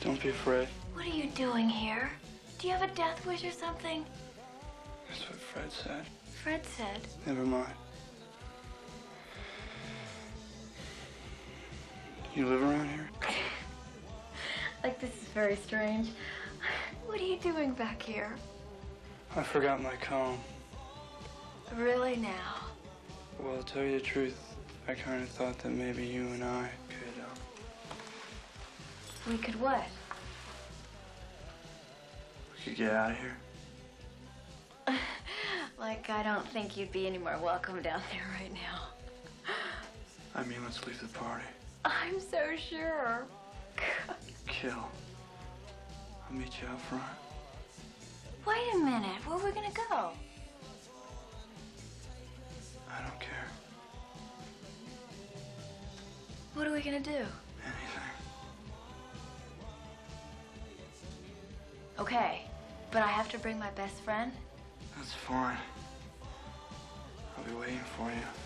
Don't be afraid. What are you doing here? Do you have a death wish or something? That's what Fred said. Fred said. Never mind. You live around here? Like, this is very strange. What are you doing back here? I forgot my comb. Really now? Well, to tell you the truth, I kind of thought that maybe you and I We could what? we could get out of here. Like, I don't think you'd be any more welcome down there right now. I mean, let's leave the party. I'm so sure. Kill. I'll meet you out front. Wait a minute. Where are we gonna go? I don't care. What are we gonna do? Okay, but I have to bring my best friend. That's fine. I'll be waiting for you.